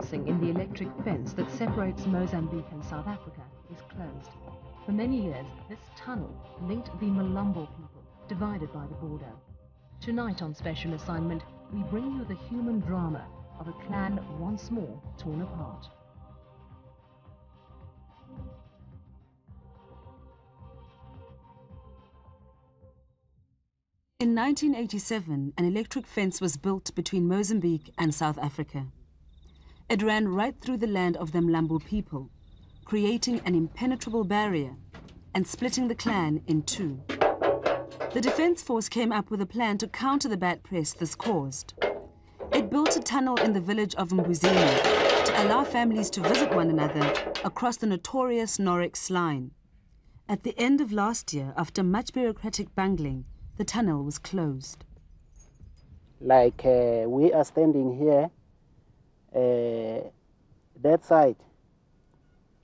crossing in the electric fence that separates Mozambique and South Africa is closed. For many years, this tunnel linked the Mlambo people, divided by the border. Tonight on Special Assignment, we bring you the human drama of a clan once more torn apart. In 1987, an electric fence was built between Mozambique and South Africa. It ran right through the land of the Mlambo people, creating an impenetrable barrier and splitting the clan in two. The Defence Force came up with a plan to counter the bad press this caused. It built a tunnel in the village of Mbuzini to allow families to visit one another across the notorious Norex line. At the end of last year, after much bureaucratic bungling, the tunnel was closed. Like uh, we are standing here, uh, that side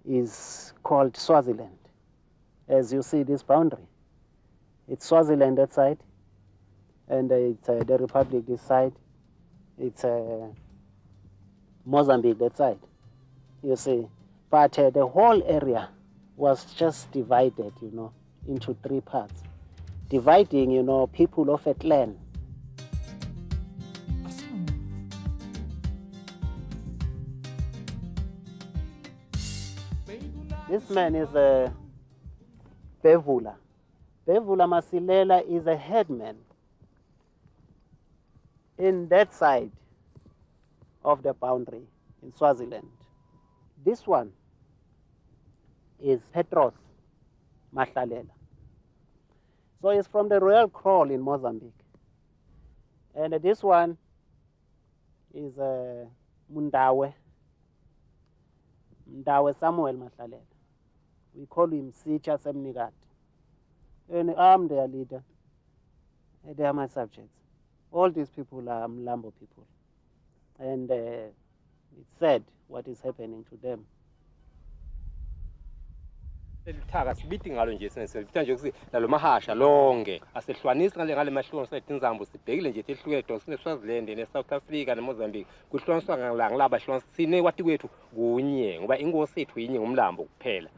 is called Swaziland. As you see this boundary, it's Swaziland that side, and uh, it's uh, the Republic this side, it's uh, Mozambique that side, you see. But uh, the whole area was just divided, you know, into three parts dividing, you know, people of a clan. This man is a Bevula. Bevula Masilela is a headman in that side of the boundary in Swaziland. This one is Petros Mahlalela. So it's from the Royal Kraal in Mozambique. And this one is uh, Mundawe. Mundawe Samuel Mahlalela. We call him Sicha Semnigat. And I'm their leader. They are my subjects. All these people are Mlambo people. And uh, it's sad what is happening to them. elithaka sibidi ngalo nje sinelibita nje ukuthi nalo mahasha ne-south africa sinekwati kwethu kunye ngoba inkosi yethu yinye ngumlambo kuphela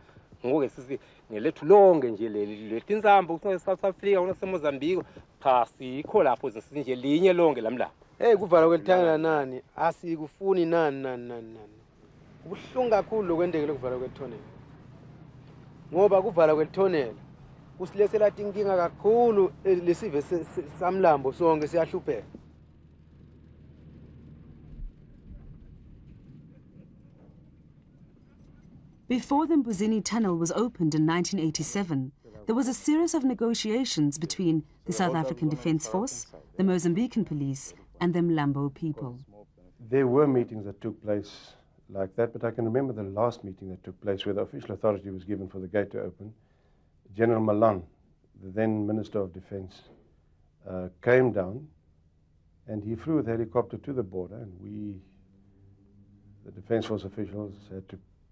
ngoke sisi ngelethu lonke nje letinzambo south africa kunasemozambique cha sikho lapho sinje linye lonke lamlambo heyi kuvala kwelithangela nani? Asikufuni nani nani nani nani? Kubuhlungu kakhulu lokwendekele kuvala kwelithonela ngoba kuvala kwelithonela kusilethela tinkinga kakhulu lesive samlambo sonke siyahlupheka Before the Mbuzini Tunnel was opened in 1987, there was a series of negotiations between the South African Defence Force, the Mozambican police, and the Mlambo people. There were meetings that took place like that, but I can remember the last meeting that took place where the official authority was given for the gate to open. General Malan, the then Minister of Defense, uh, came down and he flew with a helicopter to the border, and we, the Defense Force officials, had to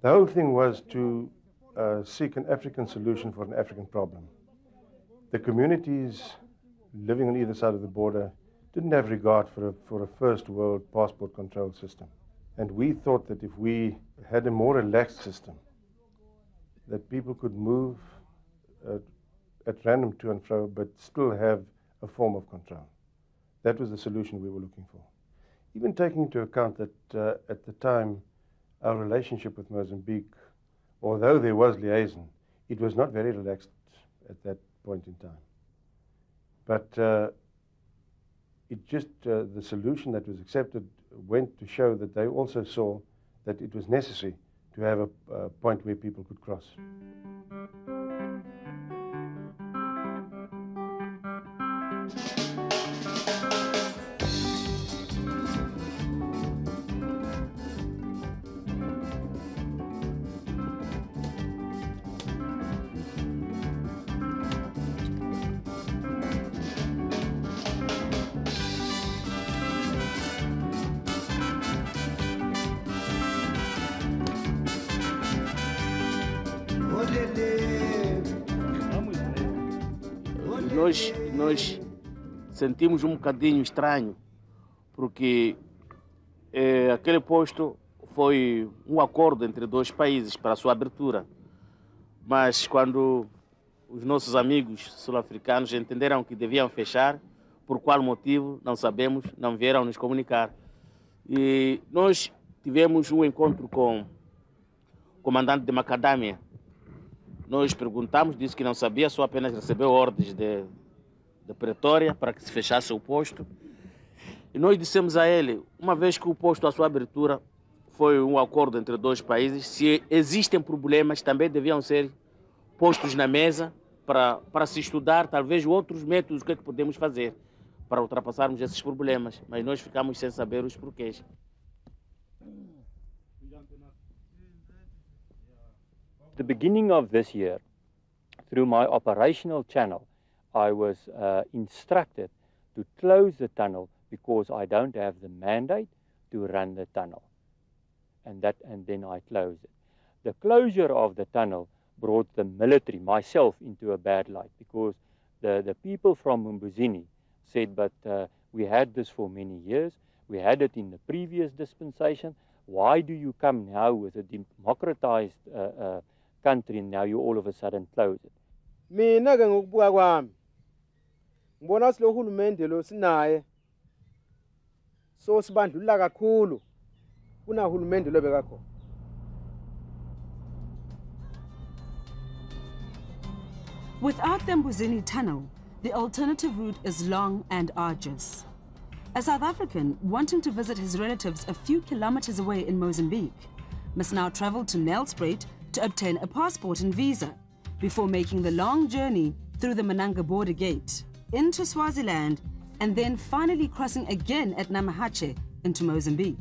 The whole thing was to uh, seek an African solution for an African problem. The communities living on either side of the border didn't have regard for a, for a first world passport control system. And we thought that if we had a more relaxed system, that people could move uh, at random to and fro, but still have a form of control. That was the solution we were looking for. Even taking into account that uh, at the time, our relationship with Mozambique, although there was liaison, it was not very relaxed at that point in time. But uh, it just, uh, the solution that was accepted went to show that they also saw that it was necessary to have a, a point where people could cross. Nós, nós sentimos um bocadinho estranho, porque é, aquele posto foi um acordo entre dois países para a sua abertura. Mas quando os nossos amigos sul-africanos entenderam que deviam fechar, por qual motivo, não sabemos, não vieram nos comunicar. E nós tivemos um encontro com o comandante de Macadâmia. Nós perguntamos, disse que não sabia, só apenas recebeu ordens de, de Pretória para que se fechasse o posto. E nós dissemos a ele, uma vez que o posto, a sua abertura, foi um acordo entre dois países, se existem problemas, também deviam ser postos na mesa para, para se estudar, talvez, outros métodos, o que é que podemos fazer para ultrapassarmos esses problemas. Mas nós ficamos sem saber os porquês. The beginning of this year, through my operational channel, I was uh, instructed to close the tunnel because I don't have the mandate to run the tunnel. And, that, and then I closed it. The closure of the tunnel brought the military, myself, into a bad light because the, the people from Mumbuzini said, but uh, we had this for many years. We had it in the previous dispensation. Why do you come now with a democratized uh, uh, country and now you all of a sudden close it? mina ke ngokubuka kwami ngibona silo hulumende lo sinaye so sibandlulula kakhulu kunahulumende lobekakhona Without the Mbuzini Tunnel, the alternative route is long and arduous. A South African wanting to visit his relatives a few kilometers away in Mozambique must now travel to Nelspruit to obtain a passport and visa before making the long journey through the Mananga border gate into Swaziland and then finally crossing again at Namaacha into Mozambique.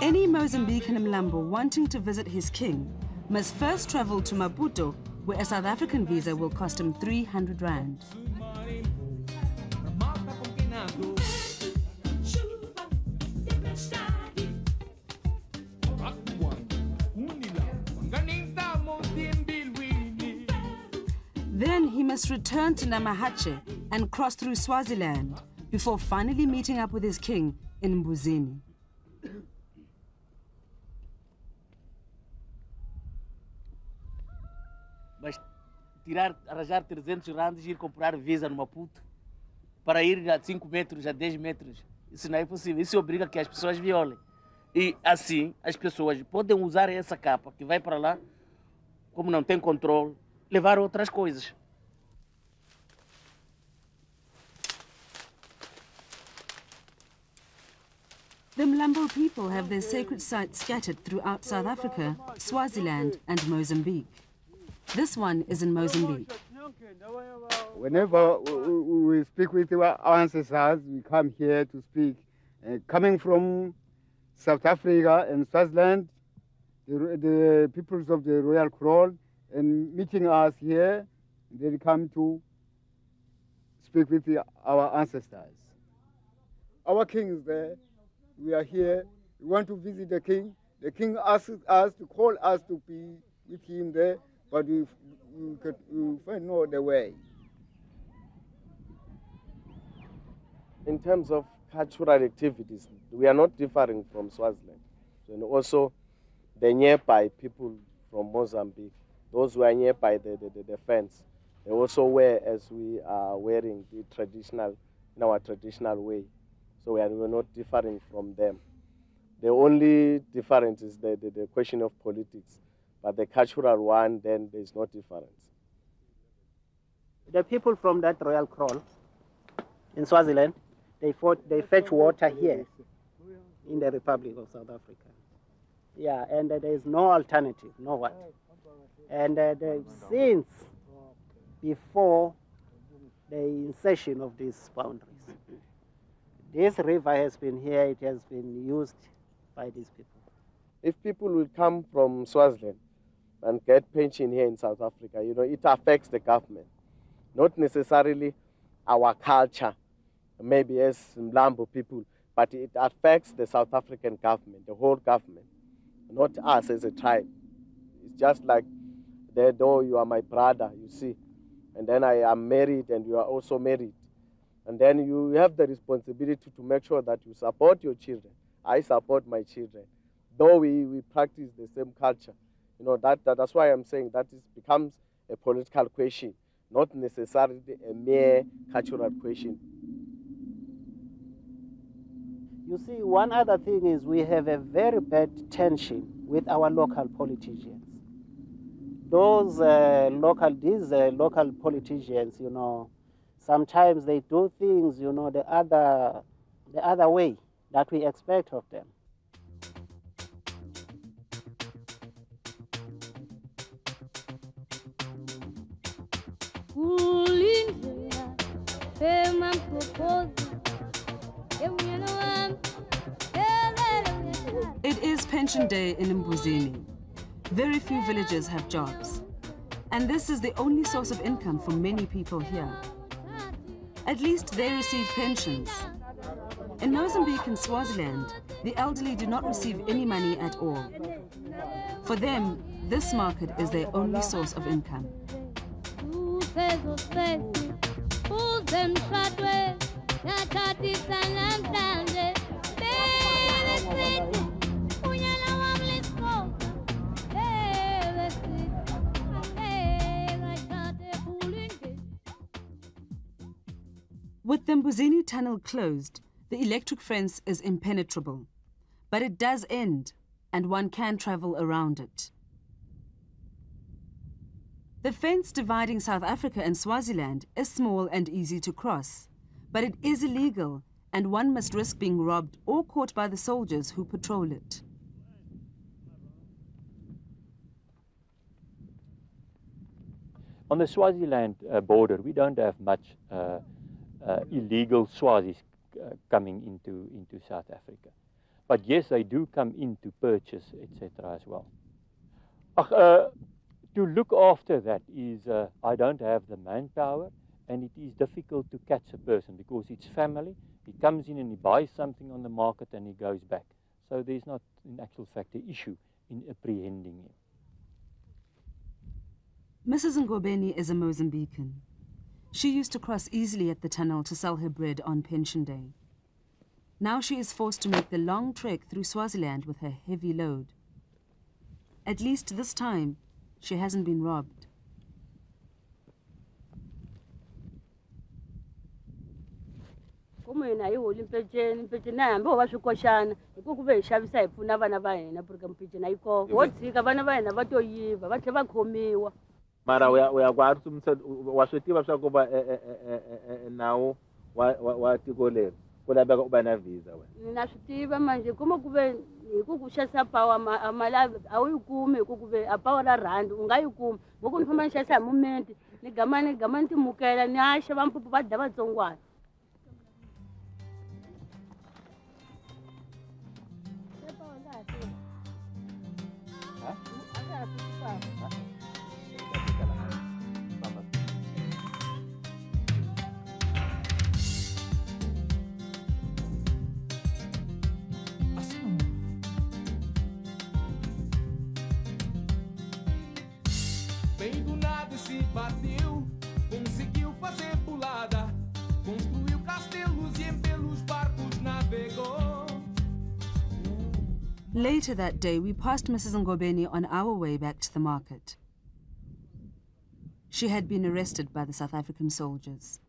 Any Mozambican Mlambo wanting to visit his king must first travel to Maputo, where a South African visa will cost him 300 rand. Must return to Namahache and cross through Swaziland before finally meeting up with his king in Mbuzini. Mas tirar, arranjar 300 randes e ir comprar visa no Maputo para ir a 5 metros, a 10 metros, isso não é possível. Isso obriga que as pessoas violem. E assim, as pessoas podem usar essa capa que vai para lá, como não tem controle, levar outras coisas. The Mlambo people have their sacred sites scattered throughout South Africa, Swaziland, and Mozambique. This one is in Mozambique. Whenever we- speak with our ancestors, we come here to speak. Uh, coming from South Africa and Swaziland, the, the peoples of the Royal Crown, and meeting us here, they come to speak with the, our ancestors. Our king is there. We are here. We want to visit the king. The king asks us to call us to be with him there, but we, we, could, we find no other way. in terms of cultural activities, we are not differing from Swaziland. And also, the nearby people from Mozambique, those who are nearby the, the, the, the fence, they also wear as we are wearing the traditional, in our traditional way. So we are not differing from them. The only difference is the, the, the question of politics, but the cultural one, then there is no difference. The people from that royal kraal in Swaziland, they fought, they fetch water here in the Republic of South Africa. Yeah, and uh, there is no alternative, no what. And uh, the, since before the insertion of these boundaries, this river has been here, it has been used by these people. if people will come from Swaziland and get pension here in South Africa, you know, it affects the government, not necessarily our culture, maybe as Mlambo people, but it affects the South African government, the whole government. not us as a tribe. It's just like there, though you are my brother, you see, and then I am married and you are also married. And then you have the responsibility to make sure that you support your children. I support my children. Though we, we practice the same culture, you know, that, that that's why I'm saying that it becomes a political question, not necessarily a mere cultural question. You see, one other thing is we have a very bad tension with our local politicians. Those uh, local, these uh, local politicians, you know, sometimes they do things, you know, the other, the other way that we expect of them. It is pension day in Mbuzini. Very few villagers have jobs. And this is the only source of income for many people here. At least they receive pensions. In Mozambique and Swaziland, the elderly do not receive any money at all. For them, this market is their only source of income. With the Mbuzini tunnel closed, the electric fence is impenetrable. But it does end, and one can travel around it. The fence dividing South Africa and Swaziland is small and easy to cross, but it is illegal, and one must risk being robbed or caught by the soldiers who patrol it. On the Swaziland uh, border, we don't have much uh, uh, illegal Swazis uh, coming into, into South Africa. But yes, they do come in to purchase, etc. as well. Ach, uh, to look after that is, uh, I don't have the manpower, and it is difficult to catch a person because it's family. He comes in and he buys something on the market and he goes back. So there's not, in actual fact, an issue in apprehending him. Mrs. Ngobeni is a Mozambican. She used to cross easily at the tunnel to sell her bread on pension day. Now she is forced to make the long trek through Swaziland with her heavy load. At least this time, she hasn't been robbed. kuma hina holi mpeceni mpeceni na hambi ho va swikoxana hi ku ku ve hi xavisa hi pfuna vana va hina purike mpeceni a yi kona wo tshika vana va hina va to yiva va tlhela va khomiwa mara uya harisumisa wa swi tiva swa ku va e- e- e- nawu wa tiko leri. Ku laveka u va na visa wena. Na swi tiva manje kuma ku ve hi ku ku xavisa pawa ma- a malavi a wu yi kumi hi ku ku ve a pawa ra rhandi u nga yi kumi. Loko ni famba ni xavisa hi mumenti ni gama ni gama ni timukela ni ya xava mpupu va dya vatsongwana. Bem se bateu, conseguiu fazer pulada, construiu castelos e barcos navegou. Later that day, we passed Mrs. Ngobeni on our way back to the market. She had been arrested by the South African soldiers.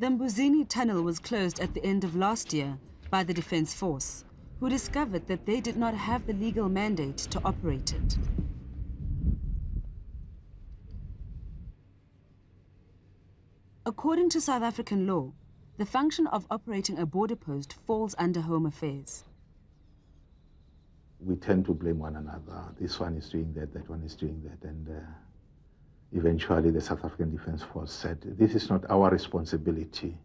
The Mbuzini tunnel was closed at the end of last year by the Defence Force, who discovered that they did not have the legal mandate to operate it. According to South African law, the function of operating a border post falls under Home Affairs. we tend to blame one another. This one is doing that, that one is doing that. And uh, eventually, the South African Defense Force said, This is not our responsibility.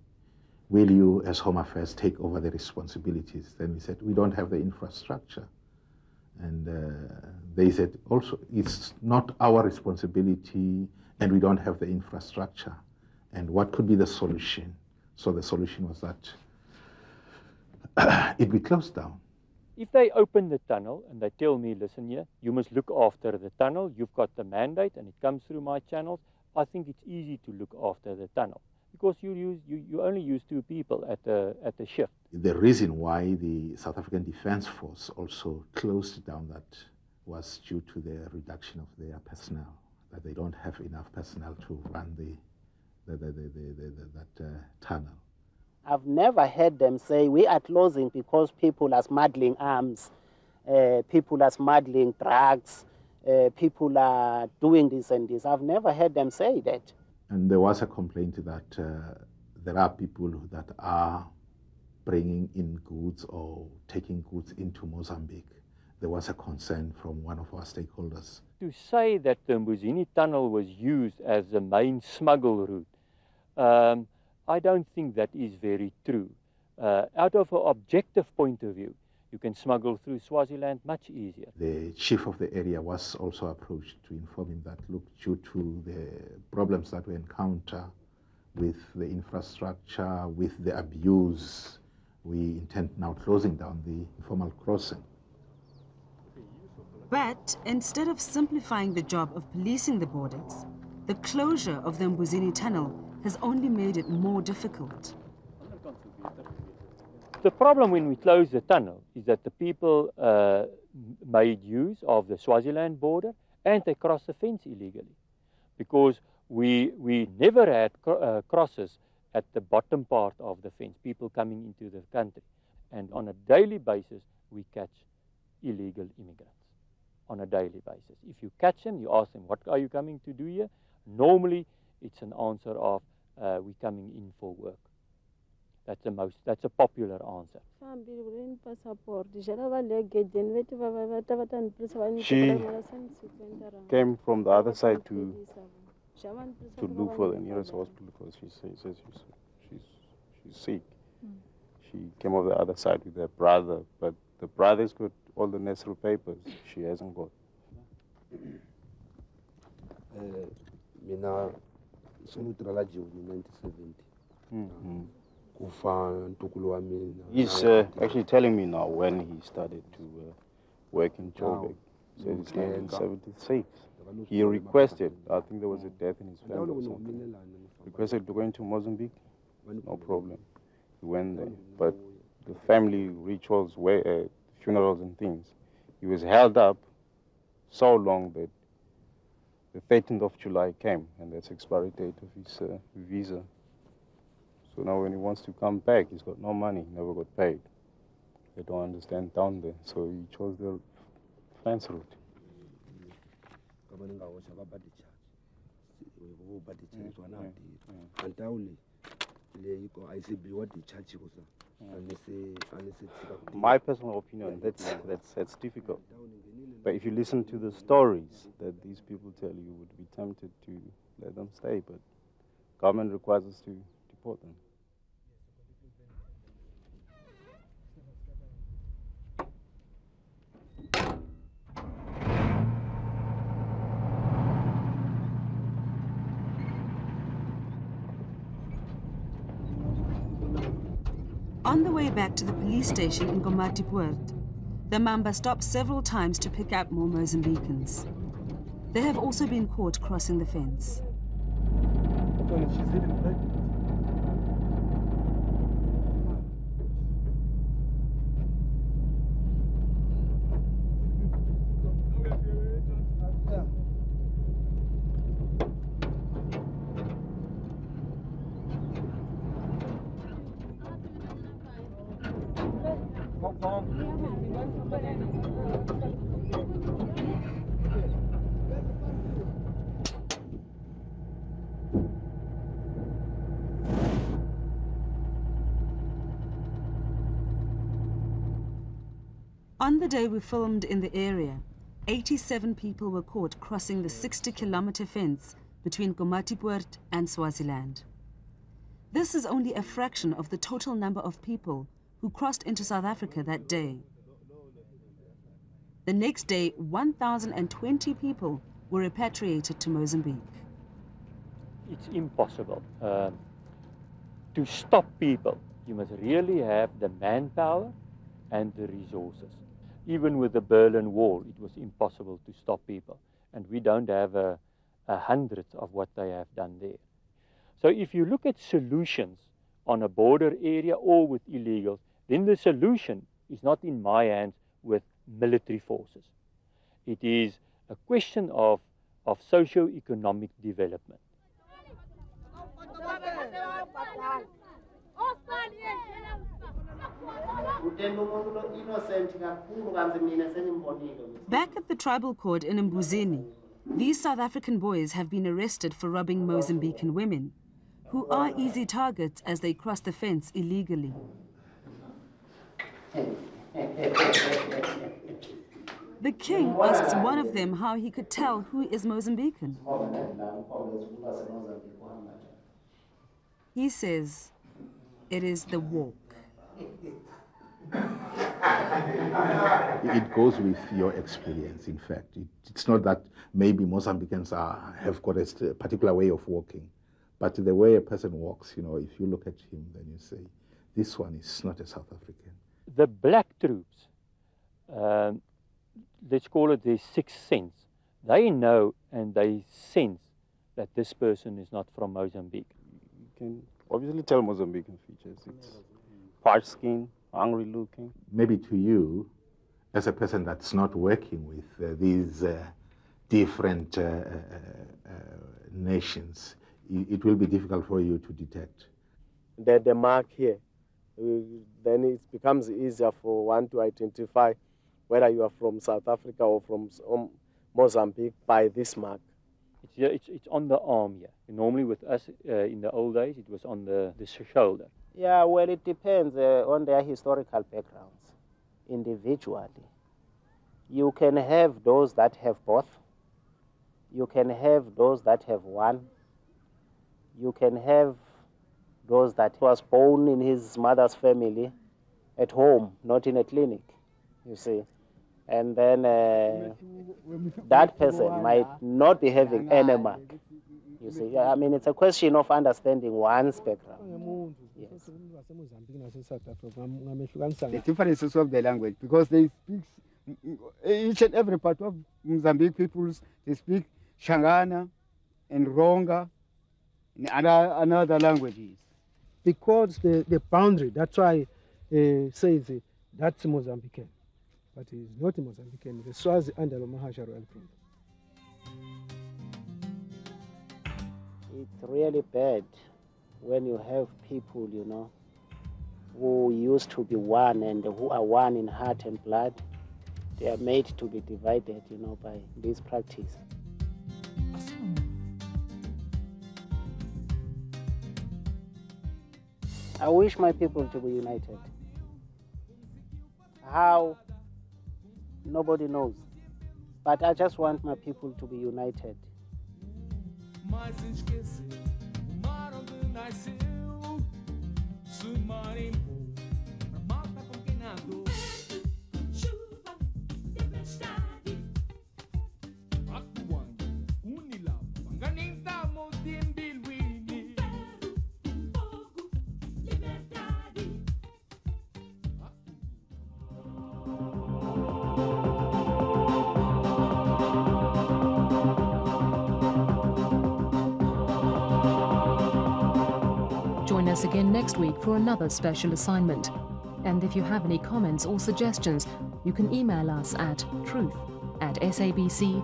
Will you, as Home Affairs, take over the responsibilities? Then we said, We don't have the infrastructure. And uh, they said, Also, it's not our responsibility, and we don't have the infrastructure. And what could be the solution? So the solution was that it be closed down. If they open the tunnel and they tell me, listen here, you must look after the tunnel, you've got the mandate and it comes through my channels, I think it's easy to look after the tunnel because you, use, you, you only use two people at the, at the shift. The reason why the South African Defence Force also closed down that was due to the reduction of their personnel, that they don't have enough personnel to run the, the, the, the, the, the, that uh, tunnel. I've never heard them say we are closing because people are smuggling arms, uh, people are smuggling drugs, uh, people are doing this and this. I've never heard them say that. And there was a complaint that uh, there are people that are bringing in goods or taking goods into Mozambique. There was a concern from one of our stakeholders. To say that the Mbuzini tunnel was used as the main smuggle route, um, I don't think that is very true. Uh, out of an objective point of view, you can smuggle through Swaziland much easier. The chief of the area was also approached to inform him that, look, due to the problems that we encounter with the infrastructure, with the abuse, we intend now closing down the informal crossing. But instead of simplifying the job of policing the borders, the closure of the Mbuzini tunnel has only made it more difficult. The problem when we closed the tunnel is that the people uh, made use of the Swaziland border and they crossed the fence illegally because we, we never had cro uh, crosses at the bottom part of the fence, people coming into the country. And on a daily basis, we catch illegal immigrants on a daily basis. If you catch them, you ask them, what are you coming to do here? Normally, it's an answer of, uh, we're coming in for work. That's the most, that's a popular answer. She came from the other side to to look for the nearest hospital because she says she's, she's, she's sick. She came over the other side with her brother, but the brother's got all the necessary papers. She hasn't got. Eh, mina sengitira joni 1970 Mhm. kufa ntukulu wa mina He's uh, actually telling me now when he started to uh, work in Joburg. Says it's Okay. 1976. He requested, I think there was a death in his family or something. Requested to go into Mozambique, no problem. He went there. But the family rituals, were, uh, funerals and things, he was held up so long that the 13th of July came, and that's expiry date of his uh, visa. So now when he wants to come back, he's got no money, never got paid. They don't understand down there, so he chose the fence route. kabani ngawosha babadi charge. Bo badi charge wana ati antaule le iko ICB wa di charge ko sa anise anise tsika ku My personal opinion, that's, that's, that's difficult. But if you listen to the stories that these people tell you, you would be tempted to let them stay, but government requires us to deport them. On the way back to the police station in Komatipoort, the Mamba stopped several times to pick up more Mozambicans. They have also been caught crossing the fence. Day we filmed in the area, 87 people were caught crossing the 60 kilometer fence between Komatipoort and Swaziland. This is only a fraction of the total number of people who crossed into South Africa that day. The next day, 1,020 people were repatriated to Mozambique. It's impossible. Um, to stop people, you must really have the manpower and the resources. Even with the Berlin Wall, it was impossible to stop people. And we don't have a, a hundredth of what they have done there. So if you look at solutions on a border area or with illegals, then the solution is not in my hands with military forces. It is a question of, of socio-economic development. Back at the tribal court in Mbuzini, these South African boys have been arrested for robbing Mozambican women, who are easy targets as they cross the fence illegally. The king asks one of them how he could tell who is Mozambican. He says, it is the walk. It goes with your experience, in fact. It, it's not that maybe Mozambicans are, have got a particular way of walking, but the way a person walks, you know, if you look at him, then you say, this one is not a South African. The black troops, um, let's call it the sixth sense, they know and they sense that this person is not from Mozambique. You can obviously tell Mozambican features. It's white skin, hungry looking. Maybe to you, as a person that's not working with uh, these uh, different uh, uh, uh, nations, it, it will be difficult for you to detect. The, the mark here, uh, then it becomes easier for one to identify whether you are from South Africa or from um, Mozambique by this mark. It's, it's, it's on the arm here. Normally with us uh, in the old days, it was on the, the shoulder. Yeah, well, it depends uh, on their historical backgrounds individually. You can have those that have both. You can have those that have one. You can have those that was born in his mother's family at home, not in a clinic, you see. And then uh, that person might not be having any mark. You see, I mean, it's a question of understanding one's background. Yes. the differences of the language because they speak each and every part of Mozambique peoples they speak Shangana and Ronga and other, another languages. Because the, the boundary, that's why uh, says uh, that's Mozambican. But it's not Mozambican, the Swazi under. It's really bad when you have people, you know, who used to be one and who are one in heart and blood. They are made to be divided, you know, by this practice. I wish my people to be united. How? Nobody knows. But I just want my people to be united. Again next week for another special assignment. And if you have any comments or suggestions, you can email us at truth at sabc.co.za.